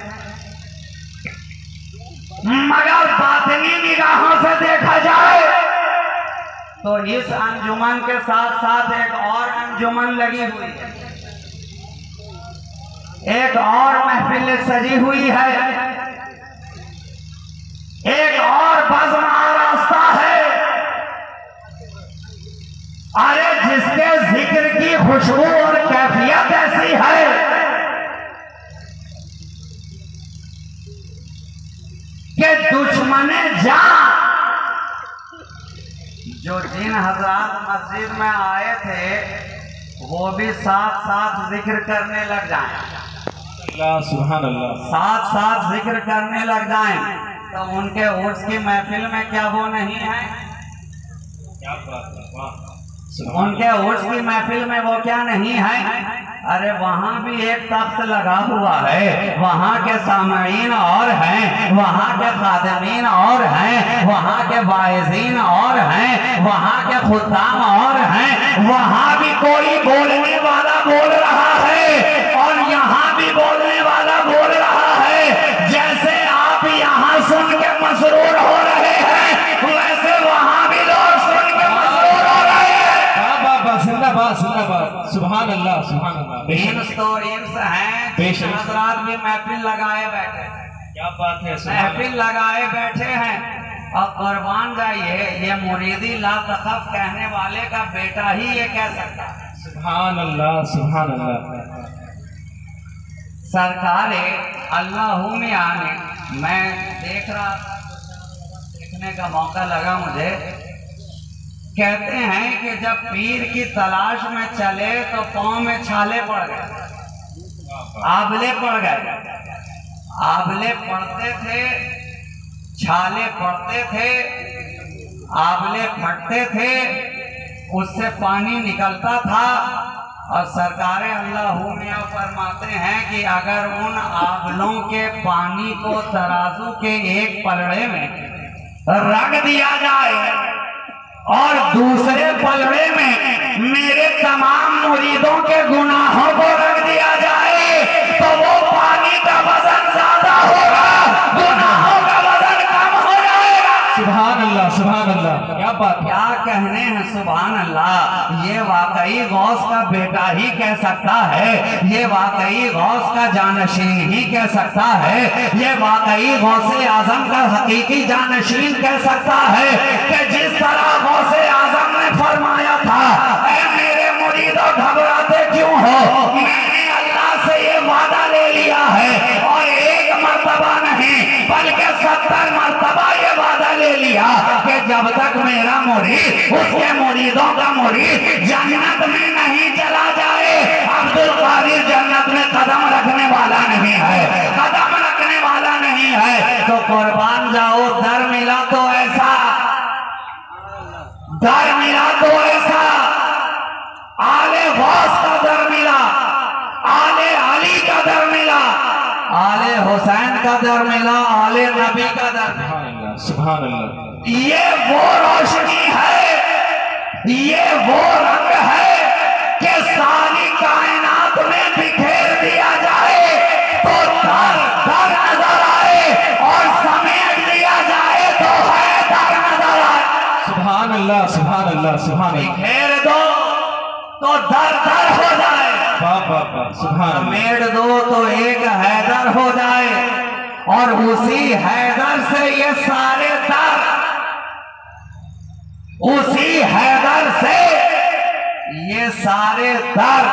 मगर बातनी निगाहों से देखा जाए तो इस अंजुमन के साथ साथ एक और अंजुमन लगी हुई है। एक और महफिल सजी हुई है। एक और बज़म रास्ता है। अरे जिसके ज़िक्र की खुशबू और कैफियत ऐसी है कि दुश्मने जा। जो जिन हजरात मस्जिद में आए थे वो भी साथ साथ ज़िक्र करने लग जाए। अल्लाह साथ साथ ज़िक्र करने लग जाए तो उनके उर्स की महफिल में क्या वो नहीं है? क्या बात है वाह। उनके उर्स की महफिल में वो क्या नहीं है? अरे, वहाँ भी एक तख्त लगा हुआ है। वहाँ के सामीन और हैं। वहाँ के खादमीन और हैं। वहाँ के बाजीन और हैं। वहाँ के खुदाम और हैं। वहाँ भी कोई बोलने वाला बोल रहा है। जिंदाबाद जिंदाबाद सुभान अल्लाह सुभान अल्लाह। बेशक। बेशक। हजरात भी महफिल लगाए बैठे हैं। क्या बात है महफिल लगाए बैठे हैं। और कुर्बान जाइए ये मुरीदी ला तखफ कहने वाले का बेटा ही ये कह सकता सुभान अल्लाह सुभान अल्लाह। सरकार अल्लाह में आने मैं देख रहा देखने का मौका लगा मुझे। कहते हैं कि जब पीर की तलाश में चले तो पाँव में छाले पड़ गए, आबले पड़ गए। आबले पड़ते थे, छाले पड़ते थे, आबले फटते थे, उससे पानी निकलता था। और सरकार अल्लाह फरमाते हैं कि अगर उन आबलों के पानी को तराजू के एक पलड़े में रख दिया जाए और दूसरे पलड़े में मेरे तमाम मुरीदों के गुनाहों को रख दिया जाए तो वो पानी का वज़न ज़्यादा होगा गुनाहों का वज़न कम हो सुभान अल्लाह सुभान अल्लाह क्या बात क्या कहने हैं सुभान अल्लाह ये वाकई गौस का बेटा ही कह सकता है। ये वाकई गौस का जानशीन ही कह सकता है। ये वाकई गौसे आज़म का हकीकी जानशीन कह सकता है कि जिस तरह गौसे आज़म ने फरमाया था, "ऐ मेरे मुरीदो, घबराते क्यों हो? मैंने अल्लाह से ये वादा ले लिया है और एक मर्तबा नहीं बल्कि सत्तर मर्तबा ये वादा ले लिया कि जब तक मेरा मुरीद उसके मुरीदों का मुरीद जन्नत में नहीं चला जाए, अब्दुल कादिर जन्नत में कदम रखने वाला नहीं है। कदम रखने वाला नहीं है। तो कुर्बान जाओ, दर मिला तो ऐसा। दर मिला तो ऐसा। आले गौस का दर मिला आले अली का दर मिला आले हुसैन का दर मिला आले नबी का दर सुभान अल्लाह ये वो रोशनी है ये वो रंग है कि सारी कायनात में बिखेर दिया जाए तो दर दर नज़र आए और समेट दिया जाए तो है दर नज़र आए। सुभान अल्लाह सुभान अल्लाह सुभान अल्लाह बिखेर दो तो दर दर हो जाए। वाह वाह वाह सुभान समेट दो तो एक हैदर हो जाए। और उसी हैदर से ये सारे दर, उसी हैदर से ये सारे दर,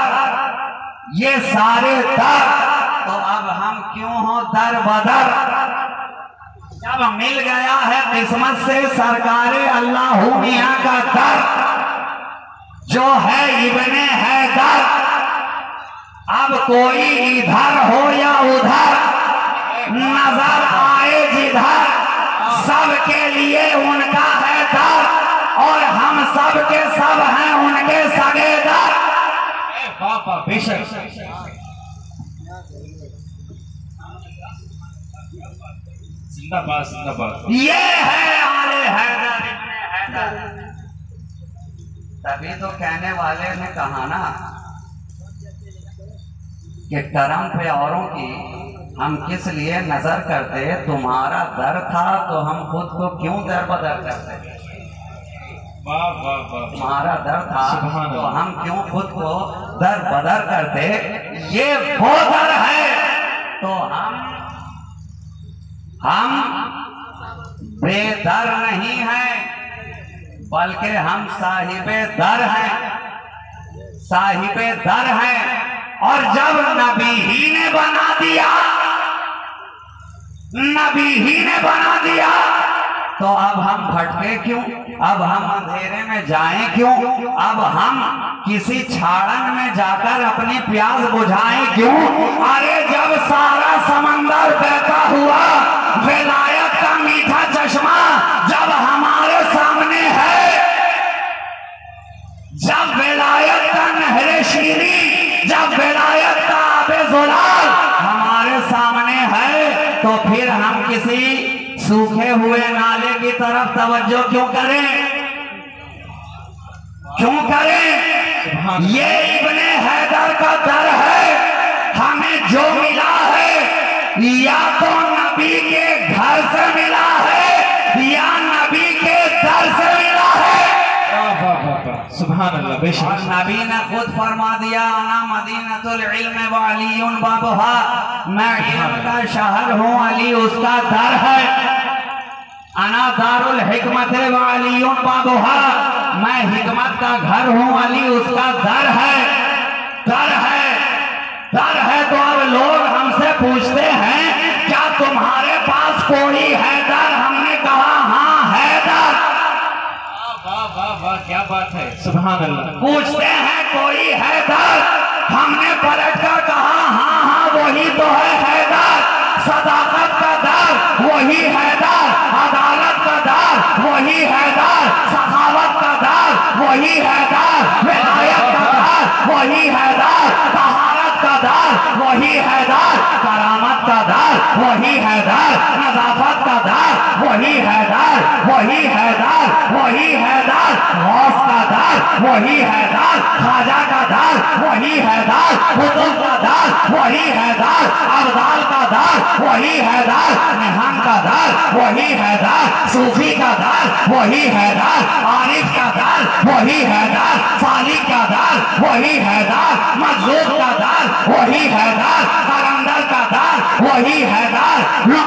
ये सारे दर। तो अब हम क्यों हो दर बदर? जब मिल गया है किस्मत से सरकार अल्लाह मियाँ का दर, जो है इबने है दर अब कोई इधर हो या उधर नज़र आए जिधर। सबके लिए उनका है दर और हम सब के सब हैं उनके सगे दर। वाह वाह बेशक। जिंदाबाद जिंदाबाद। ये है आले हैदर। तभी तो कहने वाले ने कहा ना कि करम पे औरों की हम किस लिए नज़र करते तुम्हारा दर था तो हम खुद को क्यों दर बदर करते तुम्हारा दर था तो हम क्यों खुद को दर बदर करते ये वो दर है। तो हम हम बेदर नहीं हैं बल्कि हम साहिबे दर हैं। साहिबे दर हैं। और जब नबी ही ने बना दिया नबी ही ने बना दिया। तो अब हम भटके क्यों? अब हम अंधेरे में जाएँ क्यों? अब हम किसी छाड़न में जाकर अपनी प्यास बुझाएँ क्यों? अरे जब सारा समंदर बहता हुआ, विलायत का मीठा चश्मा जब हमारे सामने है, जब विलायत का नहरे शीरी जब विलायत का आबे जुलाल तो फिर हम किसी सूखे हुए नाले की तरफ़ तवज्जो क्यों करें? क्यों करें? ये इब्ने हैदर का दर है। हमें जो मिला है, या तो नबी के घर से मिला है, या सुभान अल्लाह बेशक नबी ने खुद फरमा दिया, अना मदीनतुल इल्म व अलीउन बाबुहा, मैं इल्म का शहर हूँ, अली उसका दर है। अना दारुल हिकमत व अलीउन बाबुहा, मैं हिकमत का घर हूँ, अली उसका दर है। दर है दर है तो अब लोग हमसे पूछते हैं, क्या तुम्हारे पास कोई है दर हमने कहा हाँ है दर वाह क्या बात है। सुबह पूछते हैं कोई हैदर? हमने पलट कर कहा हाँ हाँ वही तो है हैदर। सदाकत का दर वही हैदर। अदालत का दर वही हैदर। सखावत का दर वही हैदर। विलायत का दर वही हैदर। का दर वही हैदर करामत का दर वही हैदर नजाफत का दर वही हैदर वही हैदर वही हैदर गौस का दर वही हैदर खाजा का दर वही हैदर कुतुब का दर वही हैदर अब्दाल का दर वही हैदर निहान का दर वही हैदर सूफी का दर वही हैदर आरिफ का दर वही हैदर सालिक का दर वही हैदर मजलूब का दर वही हैदर कलंदर का दर वही हैदर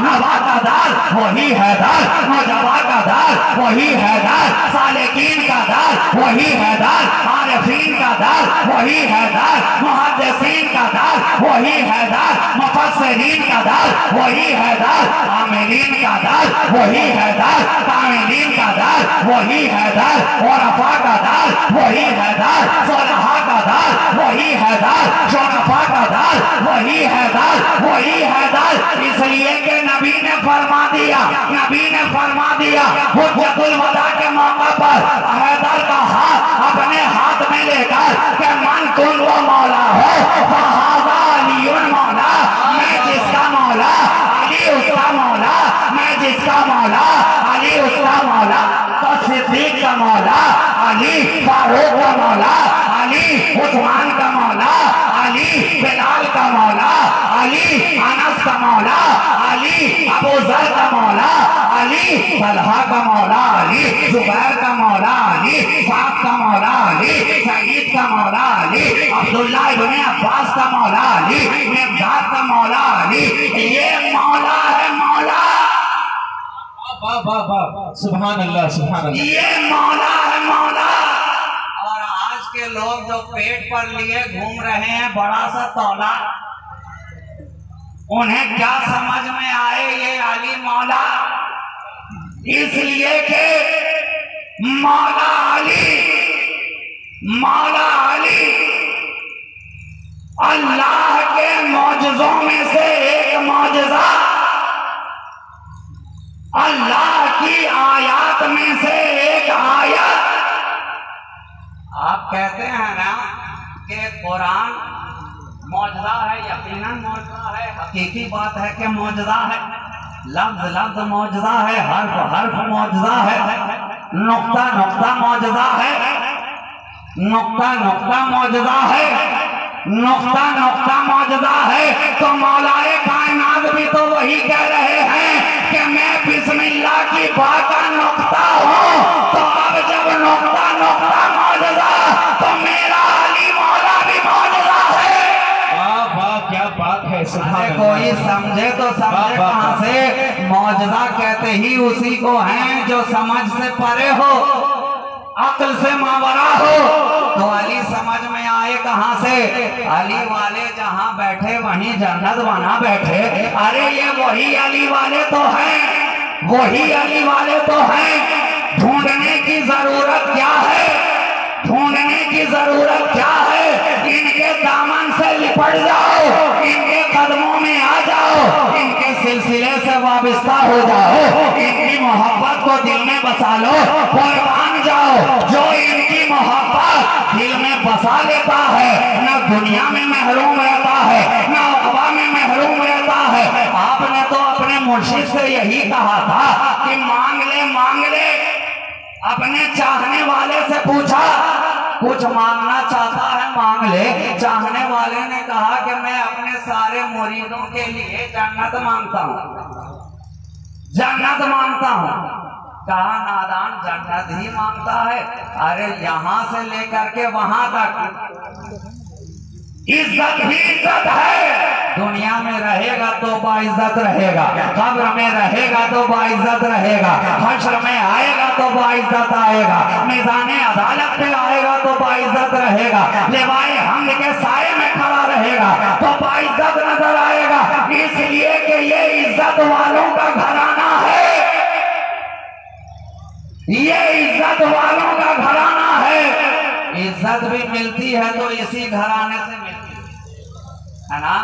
नवा का दर वही हैदर मुजवा का दर वही हैदर सालिकीन का दर वही हैदर आरिफीन का दर वही हैदर मुहद्दिसीन का दर वही हैदर मुफस्सिरीन का दर वही हैदर आमिलीन का दर वही हैदर कामिलीन का दर वही हैदर औरफा का दर वही हैदर सोलहा का दर वही हैदर शोनफा का दर वही हैदर वही हैदर इसलिए कि नबी ने फरमा दिया, नबी ने फरमा दिया हुज्जतुल वदा के मौका पर हैदर का हाथ अपने हाथ में लेकर के मन कुल वो मौला हो। मौला, मैं जिसका मौला इसका मौला, अली उसका मौला तो सिद्दीक का मौला, अली फारूक का मौला, अली उस्मान का मौला अली बिलाल का मौला अली अनस का मौला अली अबू जर का मौला अली तलहा का मौला अली जुबैर का मौला अली साद का मौला अली सईद का मौला अली अब्दुल्ला इब्ने अब्बास का मौला अली मिर्जाद का मौला अली ये मौला है मौला वाह वाह वाह सुभान अल्लाह सुभान अल्लाह ये मौला है मौला के लोग जो पेट पर लिए घूम रहे हैं, बड़ा सा तौला। उन्हें क्या समझ में आए ये अली मौला? इसलिए कि मौला अली मौला अली, अल्लाह के मौजों में से एक मौजजा। अल्लाह की आयात में से आप कहते हैं ना कि कुरान मौजदा है, यकीनन मौजदा है, हकीकी बात है कि मौजदा है। लफ्ज लफ्ज मौजदा है, हर्फ हर्फ मौजदा है। नुक्ता नुक्ता मौजदा है। नुकता नुकता मौजदा है। नुक्ता नुक्ता मौजदा है। तो मौलाए कायनात भी तो वही कह रहे हैं कि मैं बिस्मिल्लाह की बात का नुक्ता हूँ। तो अब जब नुक्ता नुक्ता मौजदा तो मेरा अली मौला भी मौजदा है वाह वाह क्या बात है सुभान अरे कोई समझे तो समझे कहाँ से? मौजदा कहते ही उसी को हैं जो समझ से परे हो। अकल से मावरा हो। तो अली समझ में आए कहाँ से? अली वाले जहाँ बैठे वहीं जन्नत बना बैठे। अरे ये वही अली वाले तो हैं। वही अली वाले तो हैं। ढूँढने की ज़रूरत क्या है? ढूँढने की ज़रूरत क्या है? इनके दामन से लिपट जाओ, इनके कदमों में आ जाओ, इनके सिलसिले से वाबस्ता हो जाओ, इनकी मोहब्बत को दिल में बसा लो कुर्बान जाओ, जो इनकी मोहब्बत दिल में बसा लेता है, न दुनिया में महरूम रहता है, न हवा में महरूम रहता है। आपने तो अपने मुर्शिद से यही कहा था कि मांग ले मांग ले। अपने चाहने वाले से पूछा। कुछ मांगना चाहता है, मांग ले। चाहने वाले ने कहा कि मैं अपने सारे मुरीदों के लिए जन्नत माँगता हूँ। जन्नत माँगता हूँ। कहा, नादान, जन्नत ही माँगता है। अरे, यहाँ से लेकर के वहाँ तक। इज़्ज़त ही इज़्ज़त है। दुनिया में रहेगा तो बाइज्जत रहेगा। कब्र में रहेगा तो बाइज्जत रहेगा। हश्र में आएगा तो बाइज्जत आएगा। मिजान अदालत पे आएगा तो बाइज्जत रहेगा। लेवाए हमद के साय में खड़ा रहेगा तो बाइज्जत नज़र आएगा। इसलिए कि ये इज़्ज़त वालों का घराना है। ये इज़्ज़त वालों का घराना इज़्ज़त भी मिलती है तो इसी घराने से मिलती है। ना?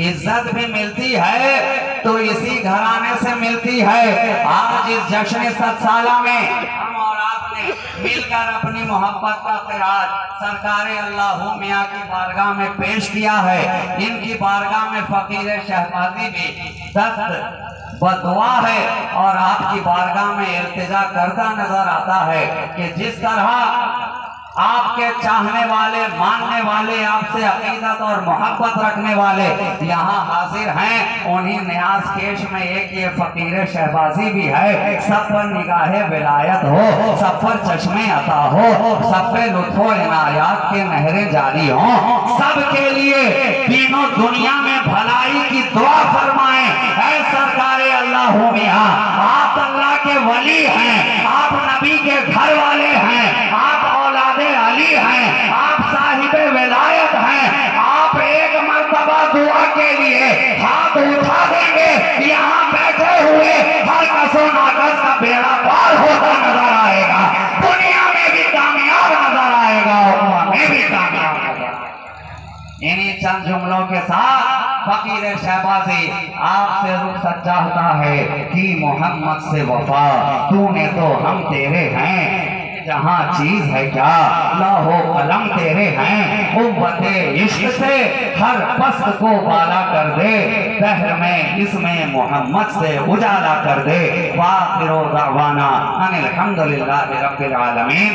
इज़्ज़त भी मिलती है तो इसी घराने से मिलती है। आज इस जश्न सतसाला में हम और आपने मिलकर अपनी मोहब्बत का खिराज सरकार अल्लाह मियाँ की बारगाह में पेश किया है। इनकी बारगाह में फकीर शहबाजी भी दस्त बदुआ है और आपकी बारगाह में इल्तिजा करता नज़र आता है कि जिस तरह आपके चाहने वाले, मानने वाले, आपसे अकीदत और मोहब्बत रखने वाले यहाँ हाजिर हैं। उन्हीं न्याज केश में एक ये फकीर शहबाजी भी है। सब पर निगाह विलायत हो, सब पर चश्मे अता हो, सब पे लुत्फो इनायात के नहरें जारी हो। सब के लिए तीनों दुनिया में भलाई की दुआ फरमाए। है सरकार अल्लाह आप अल्लाह के वली हैं, आप नबी के घर वाले हैं, आप अली हैं। आप साहिब विलायत हैं। आप एक मरतबा दुआ के लिए हाथ उठा देंगे। यहाँ बैठे हुए हर कसो नाकस का बेड़ा पार होता नज़र आएगा। दुनिया में भी कामयाब नज़र आएगा में भी कामयाब इन्हीं चंद जुमलों के साथ फकीर शहबाजी आपसे रुखसत चाहता है कि मोहम्मद से वफा। तूने तो हम तेरे हैं। जहाँ चीज़ है क्या? लाहो कलम तेरे हैं उम्मते इश्क से हर पस्त को बाला कर दे दहर में, इसमें मोहम्मद से उजाला कर दे। वाखिरो दावाना अनिल हम्दुलिल्लाहि रब्बिल आलमीन।